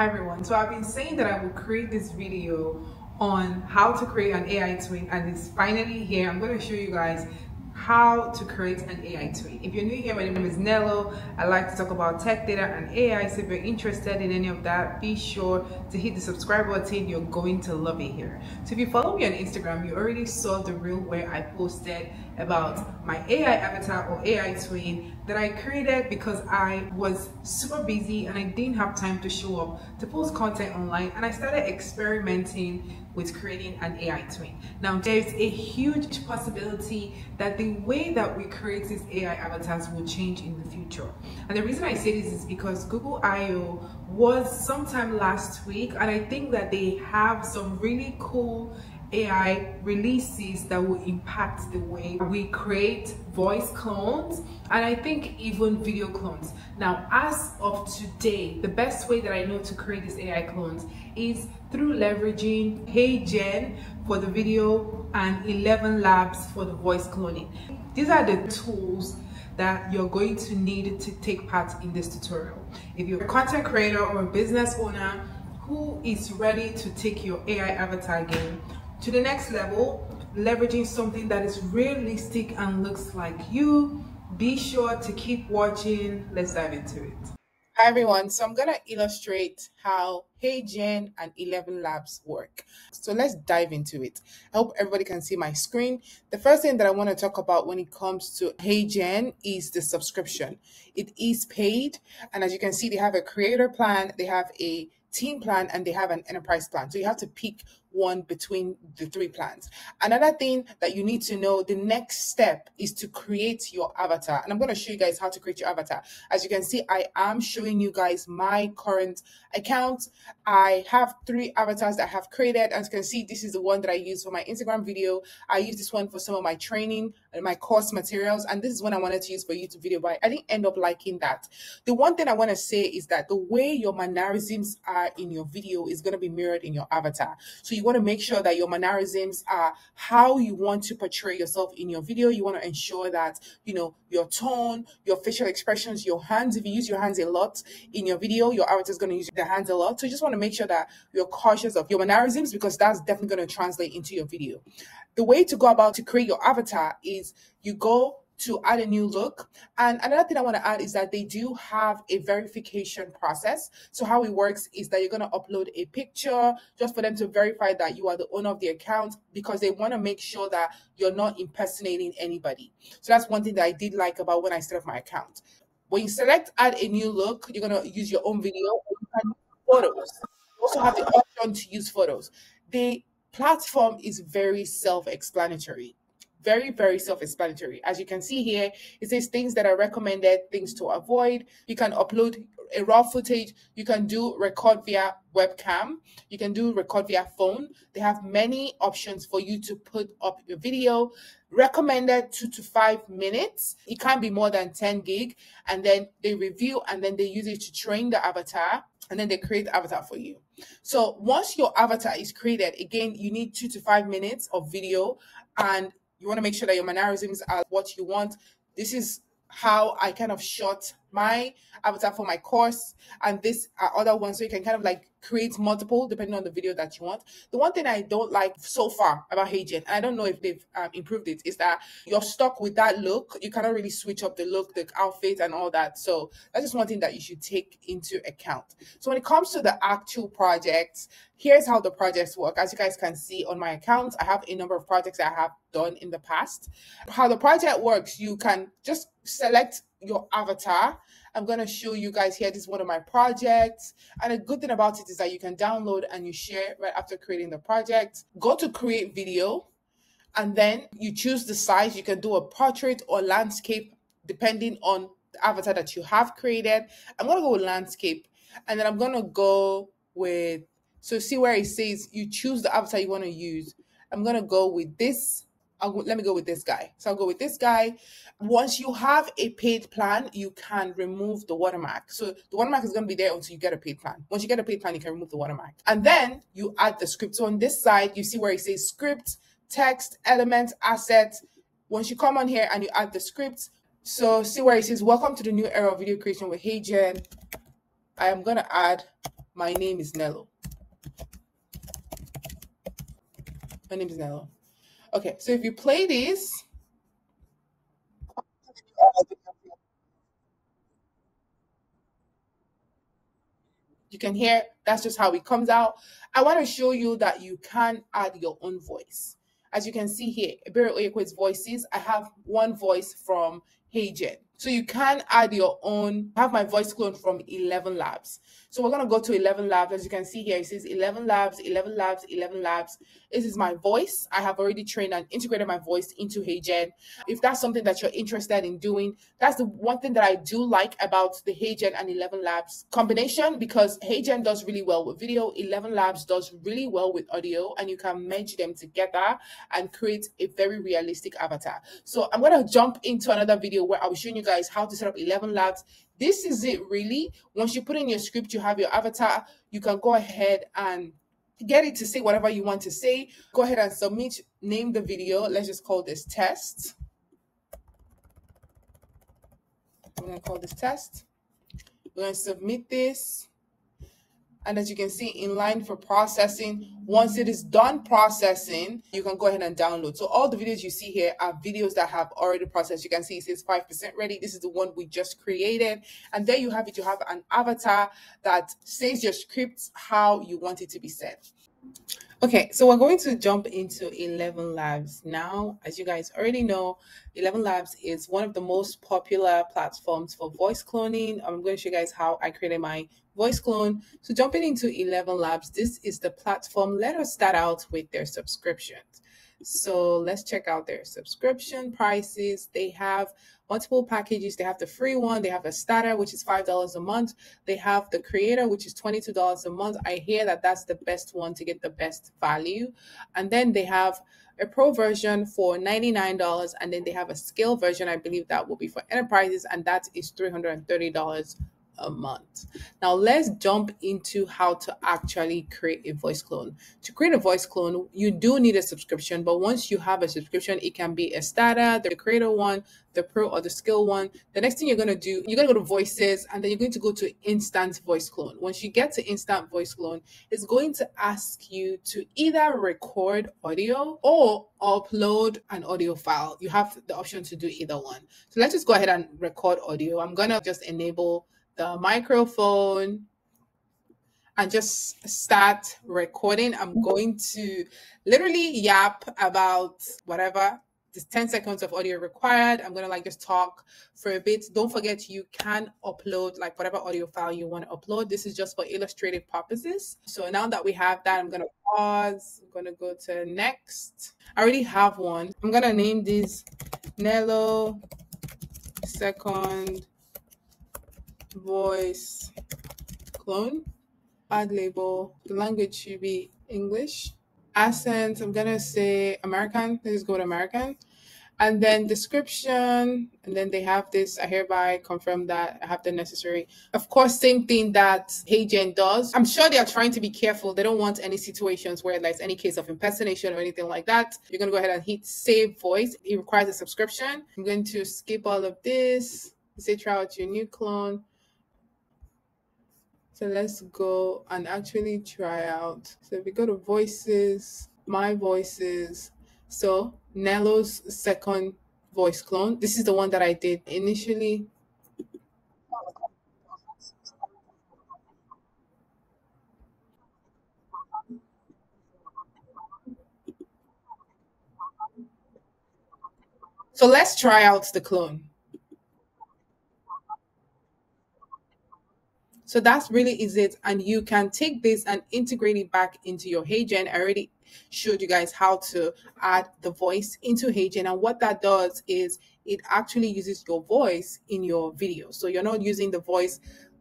Hi everyone. So I've been saying that I will create this video on how to create an AI twin and it's finally here. I'm going to show you guys how to create an AI twin. If you're new here, my name is Nelo. I like to talk about tech data and AI. So if you're interested in any of that, be sure to hit the subscribe button. You're going to love it here. So if you follow me on Instagram, you already saw the reel where I posted about my AI avatar or AI twin that I created because I was super busy and I didn't have time to show up to post content online and I started experimenting with creating an AI twin. Now there's a huge possibility that the way that we create these AI avatars will change in the future. And the reason I say this is because Google I.O. was sometime last week and I think that they have some really cool AI releases that will impact the way we create voice clones and I think even video clones. Now, as of today, the best way that I know to create these AI clones is through leveraging HeyGen for the video and 11 Labs for the voice cloning. These are the tools that you're going to need to take part in this tutorial. If you're a content creator or a business owner who is ready to take your AI avatar game to the next level, leveraging something that is realistic and looks like you. Be sure to keep watching. Let's dive into it. Hi everyone, so I'm gonna illustrate how HeyGen and 11 Labs work. So let's dive into it. I hope everybody can see my screen. The first thing that I want to talk about when it comes to HeyGen is the subscription. It is paid, and as you can see, they have a creator plan, they have a team plan, and they have an enterprise plan. So you have to pick one between the three plans. Another thing that you need to know, the next step is to create your avatar. And I'm going to show you guys how to create your avatar. As you can see, I am showing you guys my current account. I have three avatars that I have created. As you can see, this is the one that I use for my Instagram video. I use this one for some of my training and my course materials. And this is one I wanted to use for YouTube video, but I didn't end up liking that. The one thing I want to say is that the way your mannerisms are in your video is going to be mirrored in your avatar. So you want to make sure that your mannerisms are how you want to portray yourself in your video. You want to ensure that, you know, your tone, your facial expressions, your hands, if you use your hands a lot in your video, your avatar is going to use their hands a lot. So you just want to make sure that you're cautious of your mannerisms because that's definitely going to translate into your video. The way to go about to create your avatar is you go to add a new look. And another thing I want to add is that they do have a verification process. So how it works is that you're going to upload a picture just for them to verify that you are the owner of the account because they want to make sure that you're not impersonating anybody. So that's one thing that I did like about when I set up my account. When you select add a new look, you're going to use your own video and photos. You also have the option to use photos. The platform is very self-explanatory very, very self explanatory. As you can see here, it says things that are recommended, things to avoid. You can upload a raw footage. You can do record via webcam. You can do record via phone. They have many options for you to put up your video. Recommended two to five minutes. It can't be more than 10 gig. And then they review and then they use it to train the avatar and then they create the avatar for you. So once your avatar is created, again, you need two to five minutes of video and you want to make sure that your mannerisms are what you want. This is how I kind of shot my avatar for my course and this are other ones so you can kind of like create multiple depending on the video that you want. The one thing i don't like so far about HeyGen and i don't know if they've um, improved it is that you're stuck with that look. You cannot really switch up the look the outfit and all that. So that's just one thing that you should take into account. So when it comes to the actual projects here's how the projects work. As you guys can see on my account i have a number of projects i have done in the past. How the project works you can just select your avatar. I'm going to show you guys here. This is one of my projects. And a good thing about it is that you can download and you share right after creating the project. Go to create video and then you choose the size. You can do a portrait or landscape depending on the avatar that you have created. I'm going to go with landscape and then I'm going to go with, so see where it says you choose the avatar you want to use. I'm going to go with this I'll go, let me go with this guy. So I'll go with this guy. Once you have a paid plan, you can remove the watermark. So the watermark is going to be there until you get a paid plan. Once you get a paid plan, you can remove the watermark. And then you add the script. So on this side, you see where it says script, text, element, asset. Once you come on here and you add the script, so see where it says, welcome to the new era of video creation with HeyGen. I am going to add my name is Nelo. My name is Nelo. Okay, so if you play this, you can hear that's just how it comes out. I want to show you that you can add your own voice. As you can see here, Ebere Oyekwe's voices, I have one voice from HeyGen. So you can add your own, have my voice clone from 11 labs. So we're going to go to 11 labs. As you can see here, it says 11 labs, 11 labs, 11 labs. This is my voice. I have already trained and integrated my voice into HeyGen. If that's something that you're interested in doing, that's the one thing that I do like about the HeyGen and 11 labs combination because HeyGen does really well with video. 11 labs does really well with audio and you can merge them together and create a very realistic avatar. So I'm going to jump into another video where I'll be showing you guys how to set up 11 labs. This is it really. Once you put in your script, you have your avatar, you can go ahead and get it to say whatever you want to say. Go ahead and submit, name the video. Let's just call this test. I'm going to call this test. We're going to submit this. And as you can see, in line for processing, once it is done processing, you can go ahead and download. So all the videos you see here are videos that have already processed. You can see it says 5% ready. This is the one we just created. And there you have it. You have an avatar that says your script how you want it to be set. Okay, so we're going to jump into 11 Labs now. As you guys already know, 11 Labs is one of the most popular platforms for voice cloning. I'm going to show you guys how I created my voice clone. So jumping into 11 Labs, this is the platform. Let us start out with their subscriptions. So let's check out their subscription prices. They have multiple packages. They have the free one, they have a starter, which is $5 a month. They have the creator, which is $22 a month. I hear that that's the best one to get the best value. And then they have a pro version for $99 and then they have a scale version i believe that will be for enterprises and that is $330 a month. Now let's jump into how to actually create a voice clone. To create a voice clone, you do need a subscription, but once you have a subscription, it can be a starter, the creator one, the pro or the skill one. The next thing you're going to do, you're going to go to voices and then you're going to go to instant voice clone. Once you get to instant voice clone, it's going to ask you to either record audio or upload an audio file. You have the option to do either one. So let's just go ahead and record audio. I'm going to just enable the microphone and just start recording. I'm going to literally yap about whatever. This 10 seconds of audio required. I'm gonna like just talk for a bit. Don't forget you can upload like whatever audio file you want to upload. This is just for illustrative purposes. So now that we have that, I'm gonna pause. I'm gonna go to next. I already have one. I'm gonna name this Nelo second voice clone, add label, the language should be English. Accent, I'm gonna say American, let's go to American. And then description, and then they have this, I hereby confirm that I have the necessary. Of course, same thing that HeyGen does. I'm sure they are trying to be careful. They don't want any situations where there's any case of impersonation or anything like that. You're gonna go ahead and hit save voice. It requires a subscription. I'm going to skip all of this. Say try out your new clone. So let's go and actually try out. So if we go to voices, my voices. So Nelo's second voice clone. This is the one that I did initially. So let's try out the clone. So that's really is it. And you can take this and integrate it back into your HeyGen. I already showed you guys how to add the voice into HeyGen. And what that does is it actually uses your voice in your video. So you're not using the voice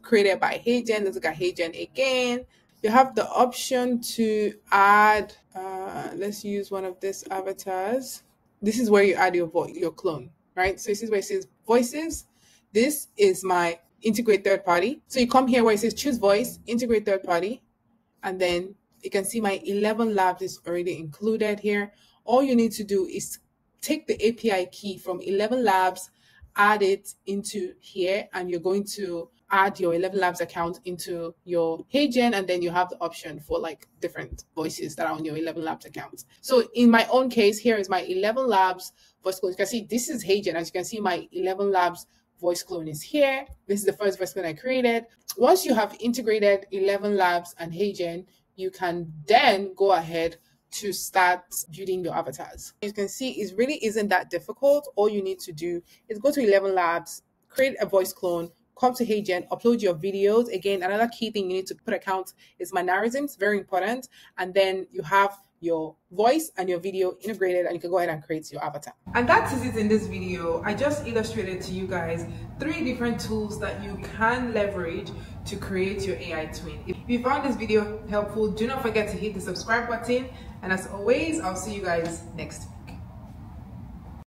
created by HeyGen. Let's look at HeyGen again. You have the option to add, uh, let's use one of these avatars. This is where you add your voice, your clone, right? So this is where it says voices. This is my integrate third party. So you come here where it says choose voice, integrate third party, and then you can see my 11 labs is already included here. All you need to do is take the API key from 11 labs, add it into here, and you're going to add your 11 Labs account into your HeyGen, and then you have the option for like different voices that are on your 11 Labs account. So in my own case, here is my 11 Labs voice clone. You can see this is HeyGen. As you can see, my 11 Labs voice clone is here. This is the first voice clone I created. Once you have integrated 11 Labs and HeyGen, you can then go ahead to start building your avatars. You can see it really isn't that difficult. All you need to do is go to 11 Labs, create a voice clone, come to HeyGen, upload your videos. Again, another key thing you need to put account is mannerisms, very important. And then you have your voice and your video integrated and you can go ahead and create your avatar. And that is it in this video. I just illustrated to you guys three different tools that you can leverage to create your AI twin. If you found this video helpful, do not forget to hit the subscribe button. And as always, I'll see you guys next